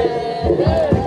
Ei.